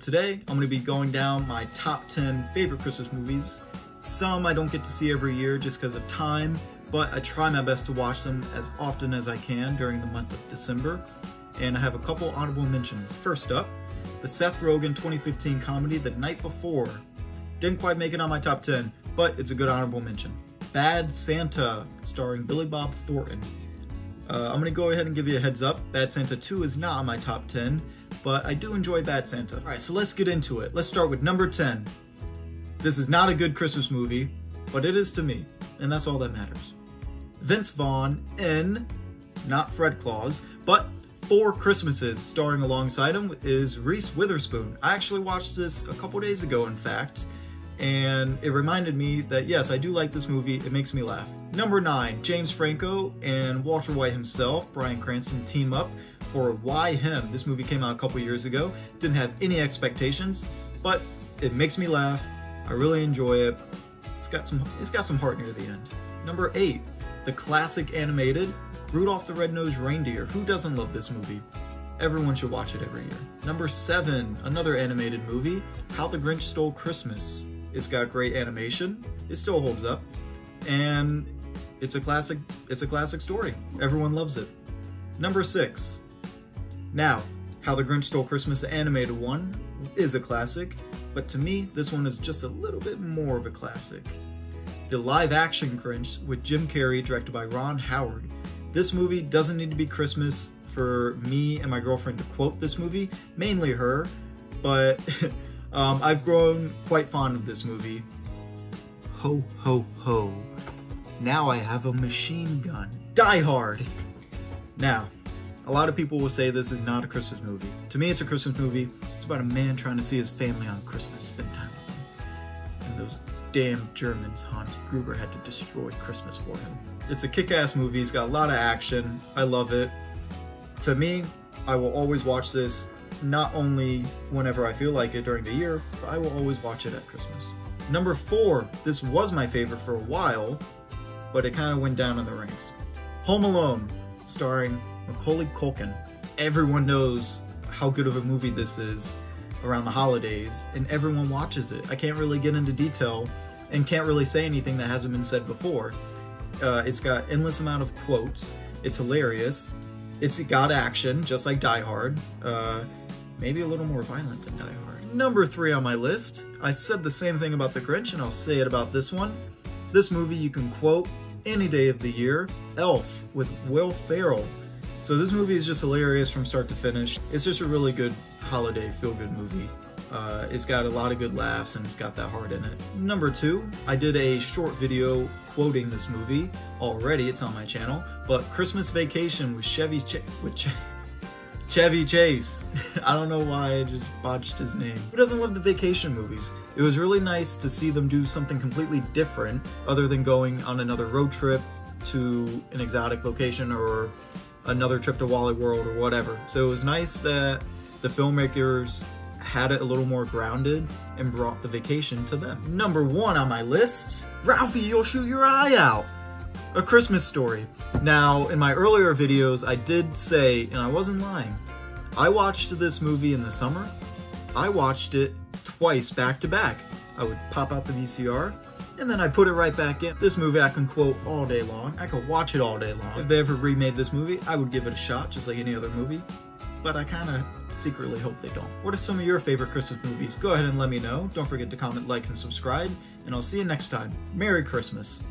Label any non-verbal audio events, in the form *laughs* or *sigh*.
today I'm going to be going down my top 10 favorite Christmas movies. Some I don't get to see every year just because of time, but I try my best to watch them as often as I can during the month of December. And I have a couple honorable mentions. First up, the Seth Rogen 2015 comedy The Night Before. Didn't quite make it on my top 10, but it's a good honorable mention. Bad Santa, starring Billy Bob Thornton. Uh, I'm gonna go ahead and give you a heads up. Bad Santa 2 is not on my top 10, but I do enjoy Bad Santa. All right, so let's get into it. Let's start with number 10. This is not a good Christmas movie, but it is to me, and that's all that matters. Vince Vaughn in, not Fred Claus, but Four Christmases, starring alongside him is Reese Witherspoon. I actually watched this a couple days ago, in fact, and it reminded me that yes, I do like this movie, it makes me laugh. Number 9, James Franco and Walter White himself, Bryan Cranston, team up for Why Him. This movie came out a couple years ago, didn't have any expectations, but it makes me laugh, I really enjoy it. It's got some, it's got some heart near the end. Number 8, the classic animated Rudolph the Red-Nosed Reindeer. Who doesn't love this movie? Everyone should watch it every year. Number 7, another animated movie, How the Grinch Stole Christmas. It's got great animation. It still holds up. And it's a classic it's a classic story. Everyone loves it. Number 6. Now, How the Grinch Stole Christmas the animated one is a classic, but to me this one is just a little bit more of a classic. The live action Grinch with Jim Carrey directed by Ron Howard. This movie doesn't need to be Christmas for me and my girlfriend to quote this movie, mainly her, but *laughs* Um, I've grown quite fond of this movie. Ho, ho, ho. Now I have a machine gun. Die Hard! Now, a lot of people will say this is not a Christmas movie. To me, it's a Christmas movie. It's about a man trying to see his family on Christmas, spend time with them. And those damn Germans Hans Gruber had to destroy Christmas for him. It's a kick-ass movie. It's got a lot of action. I love it. To me, I will always watch this not only whenever I feel like it during the year, but I will always watch it at Christmas. Number four, this was my favorite for a while, but it kind of went down in the ranks. Home Alone, starring Macaulay Culkin. Everyone knows how good of a movie this is around the holidays, and everyone watches it. I can't really get into detail and can't really say anything that hasn't been said before. Uh, it's got endless amount of quotes. It's hilarious. It's got action, just like Die Hard. Uh, maybe a little more violent than Die Hard. Number three on my list, I said the same thing about The Grinch and I'll say it about this one. This movie you can quote any day of the year, Elf with Will Ferrell. So this movie is just hilarious from start to finish. It's just a really good holiday feel-good movie. Uh, it's got a lot of good laughs and it's got that heart in it. Number two, I did a short video quoting this movie already. It's on my channel. But Christmas Vacation with Chevy Ch with Ch Chevy Chase. *laughs* I don't know why I just botched his name. Who doesn't love the vacation movies? It was really nice to see them do something completely different other than going on another road trip to an exotic location or another trip to Wally World or whatever. So it was nice that the filmmakers had it a little more grounded and brought the vacation to them. Number one on my list, Ralphie, you'll shoot your eye out. A Christmas Story. Now, in my earlier videos, I did say, and I wasn't lying, I watched this movie in the summer. I watched it twice back to back. I would pop out the VCR, and then I put it right back in. This movie I can quote all day long. I could watch it all day long. If they ever remade this movie, I would give it a shot, just like any other movie. But I kind of secretly hope they don't. What are some of your favorite Christmas movies? Go ahead and let me know. Don't forget to comment, like, and subscribe, and I'll see you next time. Merry Christmas.